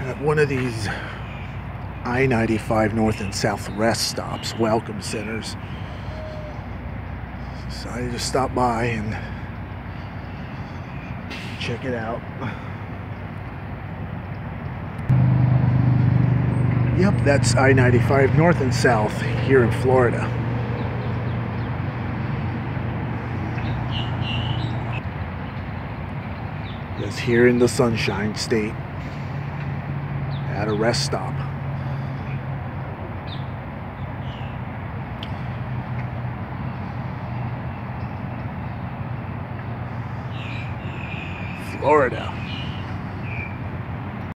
at one of these I-95 north and south rest stops, welcome centers. Decided to stop by and check it out. Yep, that's I-95 north and south here in Florida. Yes, here in the Sunshine State at a rest stop. Florida.